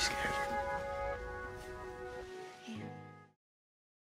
scared.